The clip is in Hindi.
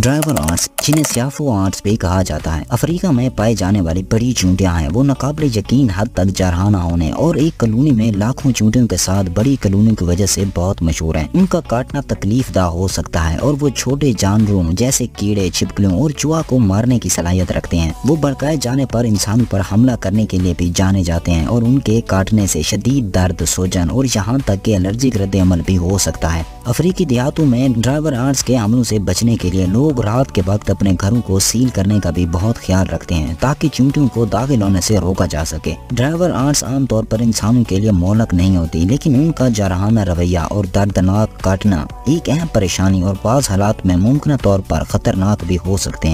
ड्राइवर आर्ट्स, जिन्हें सियाफो आर्ट्स भी कहा जाता है, अफ्रीका में पाए जाने वाली बड़ी चूंटियाँ हैं। वो नकाबले यकीन हद तक जरहाना होने और एक कलोनी में लाखों चूंटियों के साथ बड़ी कलोनी की वजह से बहुत मशहूर हैं। उनका काटना तकलीफ़ दा हो सकता है और वो छोटे जानवरों जैसे कीड़े, छिपकलियों और चुहा को मारने की सलाहियत रखते हैं। वो भड़काए जाने पर इंसानों पर हमला करने के लिए भी जाने जाते हैं और उनके काटने से शदीद दर्द, सोजन और यहाँ तक के एलर्जिक रद्द अमल भी हो सकता है। अफ्रीकी देहातों में ड्राइवर आर्ट्स के हमलों से बचने के लिए लोग रात के वक्त अपने घरों को सील करने का भी बहुत ख्याल रखते हैं, ताकि चूंटियों को दाखिल होने से रोका जा सके। ड्राइवर आर्ट्स आमतौर पर इंसानों के लिए मोलक नहीं होती, लेकिन उनका जरहाना रवैया और दर्दनाक काटना एक अहम परेशानी और बाज हालात में मुमकिन तौर पर खतरनाक भी हो सकते हैं।